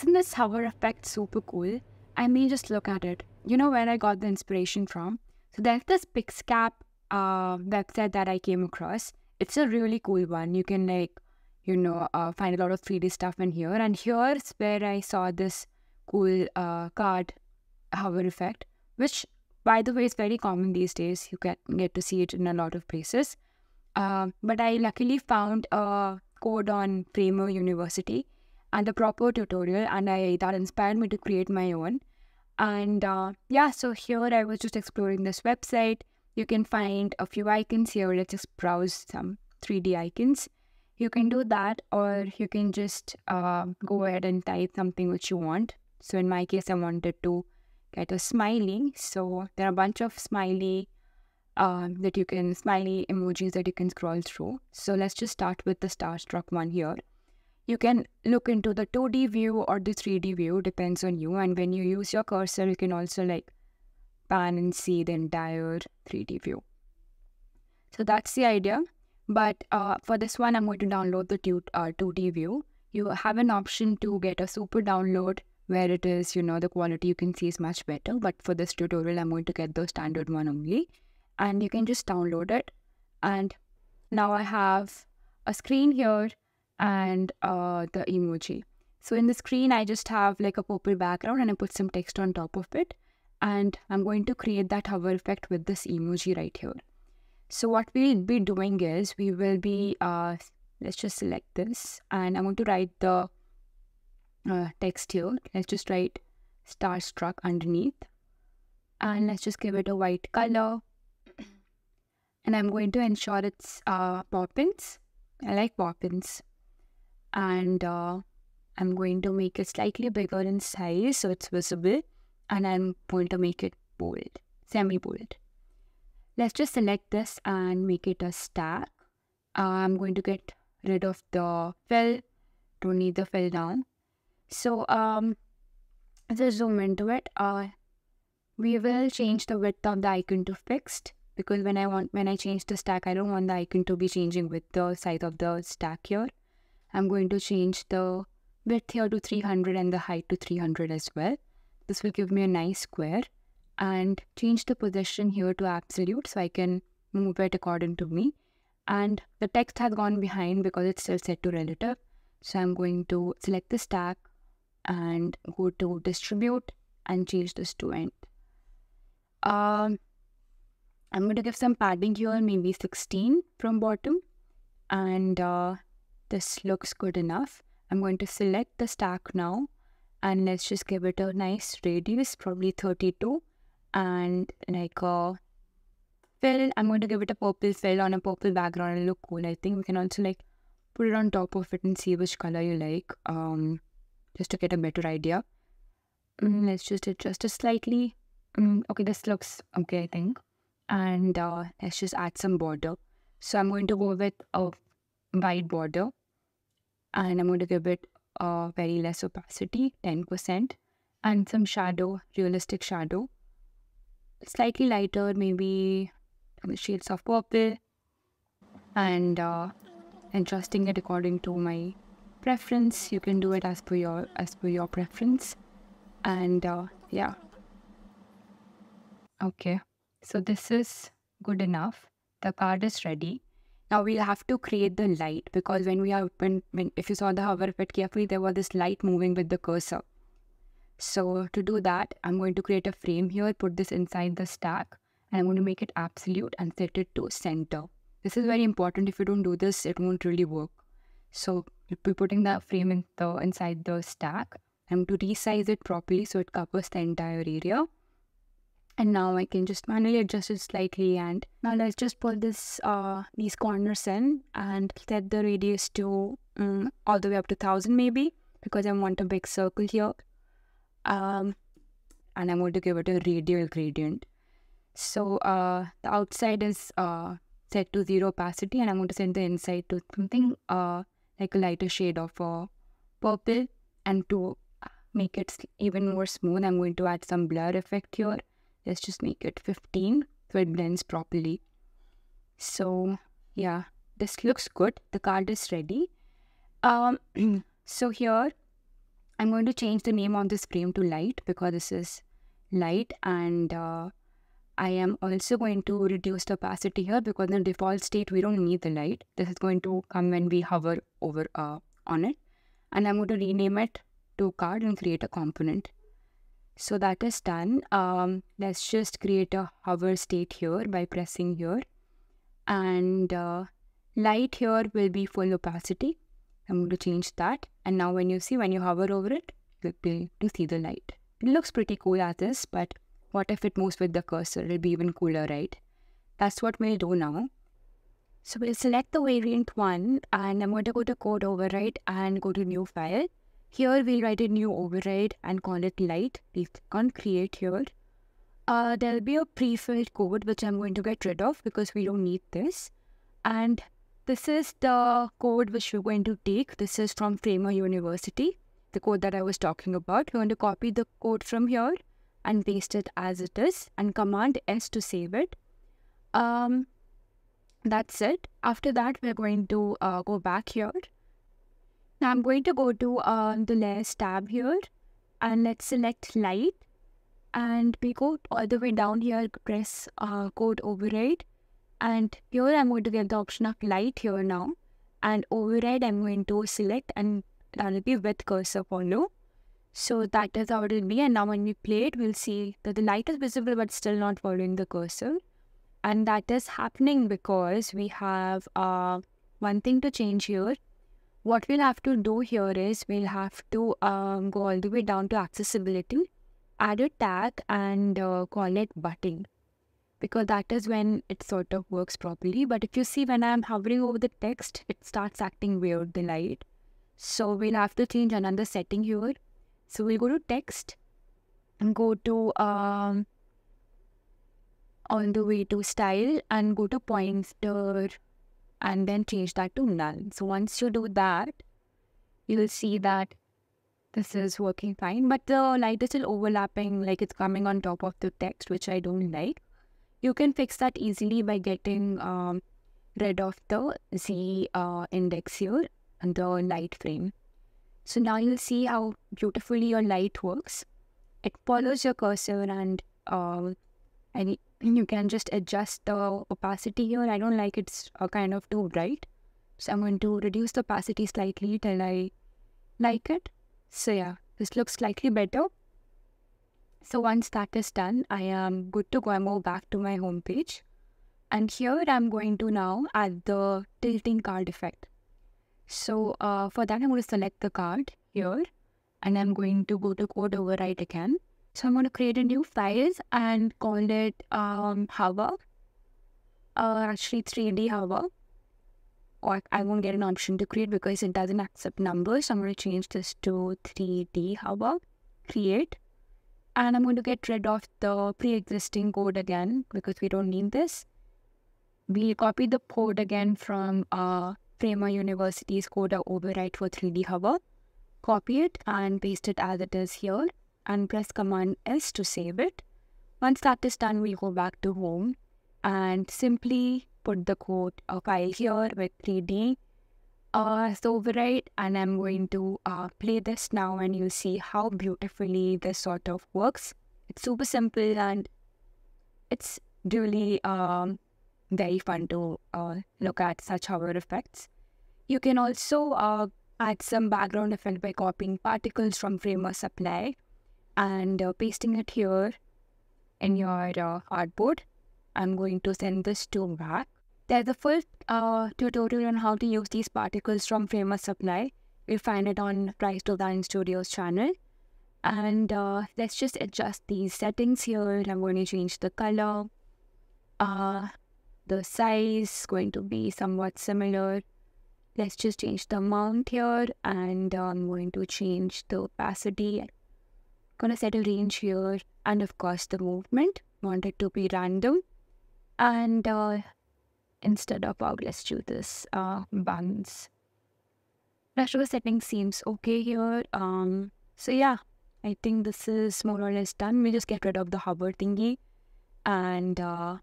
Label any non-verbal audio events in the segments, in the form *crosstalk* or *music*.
isn't this hover effect super cool? I mean, just look at it. You know where I got the inspiration from? So there's this Pixcap uh, website that I came across. It's a really cool one. You can like, you know, uh, find a lot of 3D stuff in here. And here's where I saw this cool uh, card hover effect, which by the way is very common these days. You get get to see it in a lot of places. Uh, but I luckily found a code on Framer University and a proper tutorial, and I that inspired me to create my own. And uh, yeah, so here I was just exploring this website. You can find a few icons here. Let's just browse some 3D icons. You can do that, or you can just uh, go ahead and type something which you want. So in my case, I wanted to get a smiley. So there are a bunch of smiley uh, that you can, smiley emojis that you can scroll through. So let's just start with the starstruck one here you can look into the 2D view or the 3D view, depends on you. And when you use your cursor, you can also like pan and see the entire 3D view. So that's the idea. But uh, for this one, I'm going to download the 2, uh, 2D view. You have an option to get a super download where it is, you know, the quality you can see is much better. But for this tutorial, I'm going to get the standard one only. And you can just download it. And now I have a screen here and uh, the emoji. So in the screen, I just have like a purple background and I put some text on top of it. And I'm going to create that hover effect with this emoji right here. So what we'll be doing is we will be, uh, let's just select this and I'm going to write the uh, text here. Let's just write starstruck underneath. And let's just give it a white color. And I'm going to ensure it's uh, Poppins. I like Poppins and uh, I'm going to make it slightly bigger in size so it's visible and I'm going to make it bold, semi-bold. Let's just select this and make it a stack. Uh, I'm going to get rid of the fill, don't need the fill down. So um, let's zoom into it. Uh, we will change the width of the icon to fixed because when I want when I change the stack, I don't want the icon to be changing with the size of the stack here. I'm going to change the width here to 300 and the height to 300 as well. This will give me a nice square and change the position here to absolute so I can move it according to me. And the text has gone behind because it's still set to relative. So I'm going to select the stack and go to distribute and change this to end. Um, I'm going to give some padding here, maybe 16 from bottom. And uh, this looks good enough. I'm going to select the stack now and let's just give it a nice radius, probably 32 and like a fill. I'm going to give it a purple fill on a purple background. It'll look cool. I think we can also like put it on top of it and see which color you like um, just to get a better idea. Mm, let's just adjust it slightly. Mm, okay, this looks okay, I think. And uh, let's just add some border. So I'm going to go with a white border and I'm going to give it a very less opacity, 10%, and some shadow, realistic shadow. Slightly lighter, maybe shades of purple, and uh, adjusting it according to my preference. You can do it as per your as per your preference, and uh, yeah. Okay, so this is good enough. The card is ready. Now we'll have to create the light because when we are when, when if you saw the hover effect carefully, there was this light moving with the cursor. So to do that, I'm going to create a frame here, put this inside the stack, and I'm going to make it absolute and set it to center. This is very important. If you don't do this, it won't really work. So we're putting the frame in the, inside the stack. I'm going to resize it properly so it covers the entire area and now I can just manually adjust it slightly and now let's just pull this uh, these corners in and set the radius to um, all the way up to 1000 maybe because I want a big circle here. Um, and I'm going to give it a radial gradient. So uh, the outside is uh, set to zero opacity and I'm going to set the inside to something uh, like a lighter shade of uh, purple and to make it even more smooth I'm going to add some blur effect here let's just make it 15 so it blends properly so yeah this looks good the card is ready um *clears throat* so here I'm going to change the name on this frame to light because this is light and uh, I am also going to reduce the opacity here because in default state we don't need the light. This is going to come when we hover over uh, on it and I'm going to rename it to card and create a component. So that is done. Um, let's just create a hover state here by pressing here and uh, light here will be full opacity. I'm going to change that and now when you see when you hover over it you'll be able to see the light. It looks pretty cool as this but what if it moves with the cursor? It'll be even cooler, right? That's what we'll do now. So we'll select the variant one and I'm going to go to code override and go to new file. Here we'll write a new override and call it light. Click on create here. Uh, there'll be a pre-filled code which I'm going to get rid of because we don't need this. And this is the code which we're going to take. This is from Framer University, the code that I was talking about. We're going to copy the code from here and paste it as it is and command S to save it. Um, that's it. After that, we're going to uh, go back here. Now I'm going to go to uh, the layers tab here and let's select light and we go all the way down here, press uh, code override and here I'm going to get the option of light here now and override I'm going to select and that will be with cursor follow so that is how it will be. And now when we play it, we'll see that the light is visible but still not following the cursor. And that is happening because we have uh, one thing to change here. What we'll have to do here is we'll have to um, go all the way down to accessibility, add a tag and uh, call it button because that is when it sort of works properly. But if you see when I'm hovering over the text, it starts acting weird, the light. So we'll have to change another setting here so we'll go to text and go to um, on the way to style and go to pointer and then change that to null. So once you do that, you'll see that this is working fine, but the light is still overlapping, like it's coming on top of the text, which I don't like. You can fix that easily by getting um, rid of the Z uh, index here and the light frame. So now you'll see how beautifully your light works. It follows your cursor and uh, and you can just adjust the opacity here. I don't like it's uh, kind of too bright. So I'm going to reduce the opacity slightly till I like it. So yeah, this looks slightly better. So once that is done, I am good to go. I move back to my home page. And here I'm going to now add the tilting card effect. So uh, for that, I'm going to select the card here and I'm going to go to code override again. So I'm going to create a new file and call it um, hover, uh, actually 3D hover. Or I won't get an option to create because it doesn't accept numbers. So I'm going to change this to 3D hover, create. And I'm going to get rid of the pre-existing code again because we don't need this. We copy the code again from uh, Framer University's code override for 3D hover. Copy it and paste it as it is here and press Command S to save it. Once that is done, we go back to home and simply put the code uh, file here with 3D uh, so override and I'm going to uh, play this now and you'll see how beautifully this sort of works. It's super simple and it's really um, very fun to uh, look at such hover effects. You can also uh, add some background effect by copying particles from Framer Supply and uh, pasting it here in your uh, artboard. I'm going to send this to back. There's a full uh, tutorial on how to use these particles from Framer Supply. You'll find it on Ryze Design Studios channel. And uh, let's just adjust these settings here. I'm going to change the color. Uh, the size is going to be somewhat similar. Let's just change the amount here and I'm going to change the opacity. Gonna set a range here and of course the movement. Want it to be random. And uh, instead of out, let's do this uh, bounce. Settings seems okay here. Um, so yeah, I think this is more or less done. We just get rid of the hover thingy and uh,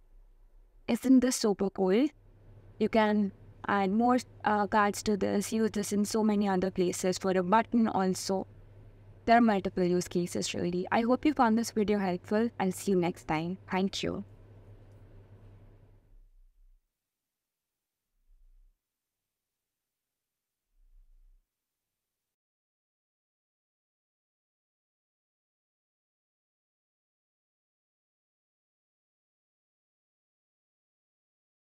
isn't this super cool? You can add more uh, cards to this, use this in so many other places for a button also. There are multiple use cases really. I hope you found this video helpful. I'll see you next time. Thank you.